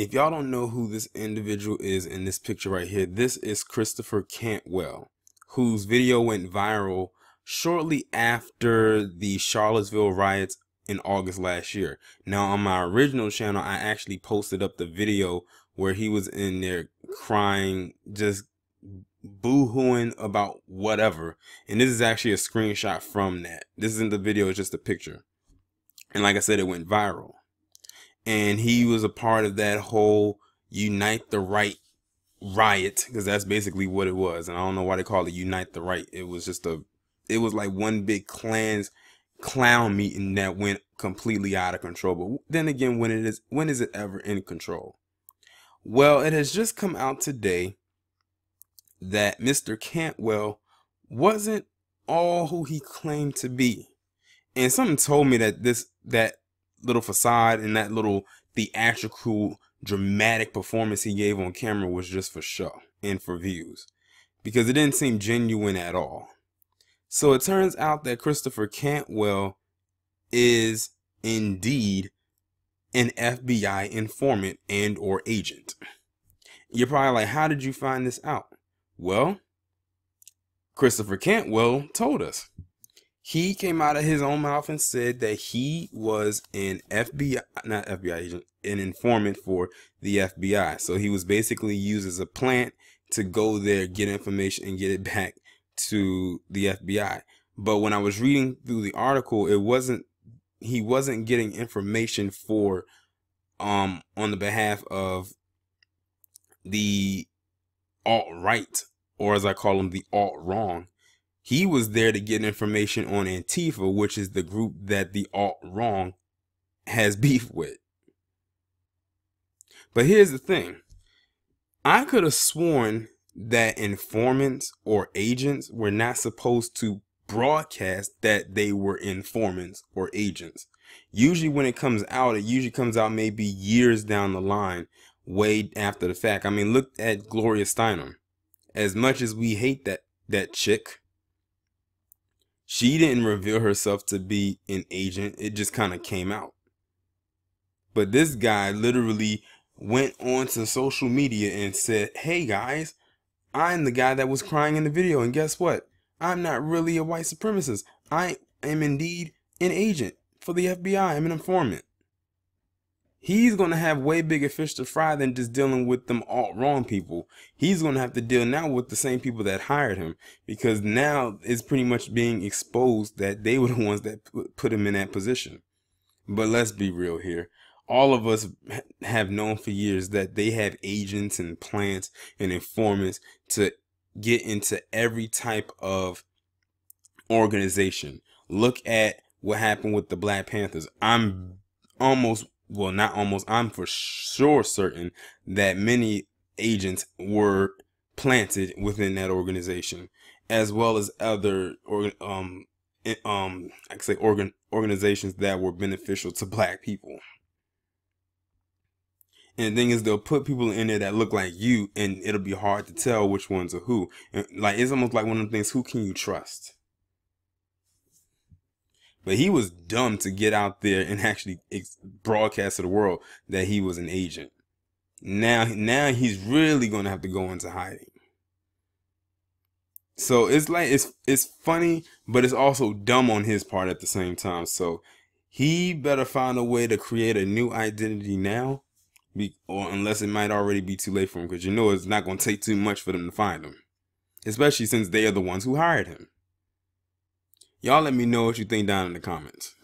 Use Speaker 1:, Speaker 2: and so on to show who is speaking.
Speaker 1: if y'all don't know who this individual is in this picture right here, this is Christopher Cantwell, whose video went viral shortly after the Charlottesville riots in August last year. Now, on my original channel, I actually posted up the video where he was in there crying, just boo-hooing about whatever. And this is actually a screenshot from that. This isn't the video, it's just a picture. And like I said, it went viral and he was a part of that whole unite the right riot because that's basically what it was and i don't know why they call it unite the right. It was just a it was like one big clans clown meeting that went completely out of control but then again when it is when is it ever in control? Well it has just come out today that mr cantwell wasn't all who he claimed to be and something told me that this that little facade and that little theatrical dramatic performance he gave on camera was just for show and for views because it didn't seem genuine at all. So it turns out that Christopher Cantwell is indeed an FBI informant and or agent. You're probably like, how did you find this out? Well, Christopher Cantwell told us he came out of his own mouth and said that he was an FBI, not FBI agent, an informant for the FBI. So he was basically used as a plant to go there, get information, and get it back to the FBI. But when I was reading through the article, it wasn't he wasn't getting information for um on the behalf of the alt right, or as I call them, the alt wrong. He was there to get information on Antifa, which is the group that the alt wrong has beef with. But here's the thing I could have sworn that informants or agents were not supposed to broadcast that they were informants or agents. Usually, when it comes out, it usually comes out maybe years down the line, way after the fact. I mean, look at Gloria Steinem. As much as we hate that that chick, she didn't reveal herself to be an agent. It just kind of came out. But this guy literally went onto social media and said, Hey guys, I'm the guy that was crying in the video. And guess what? I'm not really a white supremacist. I am indeed an agent for the FBI. I'm an informant he's going to have way bigger fish to fry than just dealing with them alt wrong people. He's going to have to deal now with the same people that hired him because now it's pretty much being exposed that they were the ones that put him in that position. But let's be real here. All of us have known for years that they have agents and plants and informants to get into every type of organization. Look at what happened with the Black Panthers. I'm almost well, not almost, I'm for sure certain that many agents were planted within that organization, as well as other or um um I could say organ organizations that were beneficial to black people. And the thing is, they'll put people in there that look like you, and it'll be hard to tell which ones are who. And like it's almost like one of the things: who can you trust? But he was dumb to get out there and actually broadcast to the world that he was an agent. Now, now he's really going to have to go into hiding. So it's like it's it's funny, but it's also dumb on his part at the same time. So he better find a way to create a new identity now, be, or unless it might already be too late for him, because you know it's not going to take too much for them to find him, especially since they are the ones who hired him. Y'all let me know what you think down in the comments.